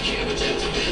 can't reject the